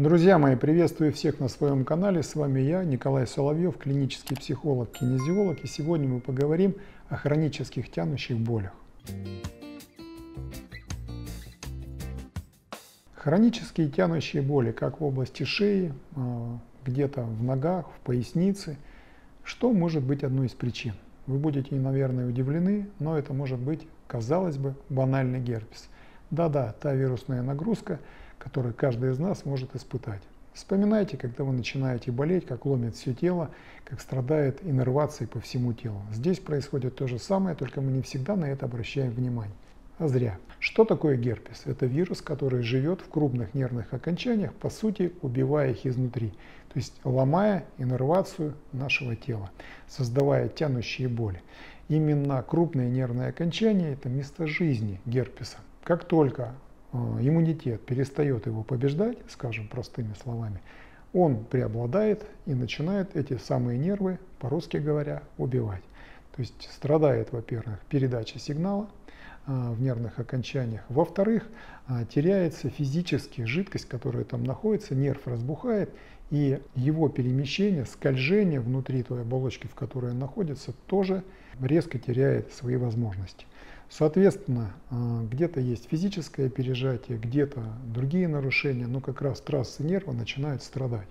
Друзья мои, приветствую всех на своем канале. С вами я, Николай Соловьев, клинический психолог, кинезиолог. И сегодня мы поговорим о хронических тянущих болях. Хронические тянущие боли, как в области шеи, а, где-то в ногах, в пояснице. Что может быть одной из причин? Вы будете, наверное, удивлены, но это может быть, казалось бы, банальный герпес. Да-да, та вирусная нагрузка, которую каждый из нас может испытать. Вспоминайте, когда вы начинаете болеть, как ломит все тело, как страдает иннервации по всему телу. Здесь происходит то же самое, только мы не всегда на это обращаем внимание. А зря. Что такое герпес? Это вирус, который живет в крупных нервных окончаниях, по сути, убивая их изнутри, то есть ломая иннервацию нашего тела, создавая тянущие боли. Именно крупные нервные окончания – это место жизни герпеса. Как только иммунитет перестает его побеждать, скажем простыми словами, он преобладает и начинает эти самые нервы, по-русски говоря, убивать. То есть страдает, во-первых, передача сигнала – в нервных окончаниях. Во-вторых, а, теряется физически жидкость, которая там находится, нерв разбухает, и его перемещение, скольжение внутри той оболочки, в которой он находится, тоже резко теряет свои возможности. Соответственно, а, где-то есть физическое пережатие, где-то другие нарушения, но как раз трассы нерва начинают страдать.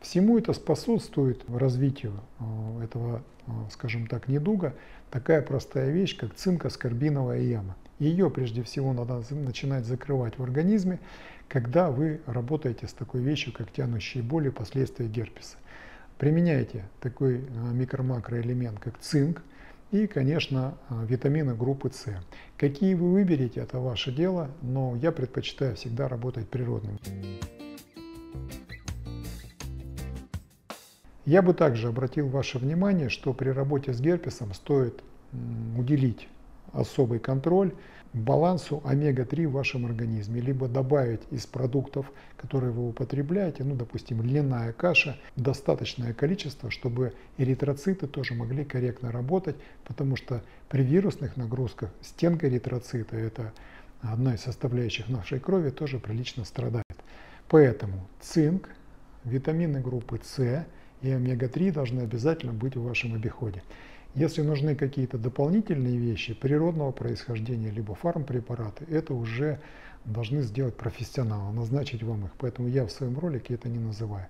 Всему это способствует развитию э, этого, э, скажем так, недуга такая простая вещь, как цинкоскорбиновая яма. Ее прежде всего надо начинать закрывать в организме, когда вы работаете с такой вещью, как тянущие боли последствия герпеса. Применяйте такой э, микро-макроэлемент, как цинк, и, конечно, витамины группы С. Какие вы выберете, это ваше дело, но я предпочитаю всегда работать природным. Я бы также обратил ваше внимание, что при работе с герпесом стоит уделить особый контроль балансу омега-3 в вашем организме, либо добавить из продуктов, которые вы употребляете, ну, допустим, льняная каша, достаточное количество, чтобы эритроциты тоже могли корректно работать, потому что при вирусных нагрузках стенка эритроцита, это одна из составляющих нашей крови, тоже прилично страдает. Поэтому цинк, витамины группы С, и омега-3 должны обязательно быть в вашем обиходе. Если нужны какие-то дополнительные вещи природного происхождения, либо фармпрепараты, это уже должны сделать профессионалы, назначить вам их. Поэтому я в своем ролике это не называю.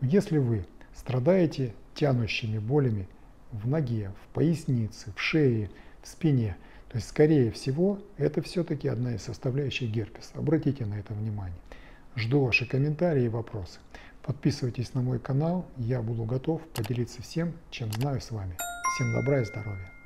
Если вы страдаете тянущими болями в ноге, в пояснице, в шее, в спине, то есть, скорее всего, это все-таки одна из составляющих герпеса. Обратите на это внимание. Жду ваши комментарии и вопросы. Подписывайтесь на мой канал, я буду готов поделиться всем, чем знаю с вами. Всем добра и здоровья!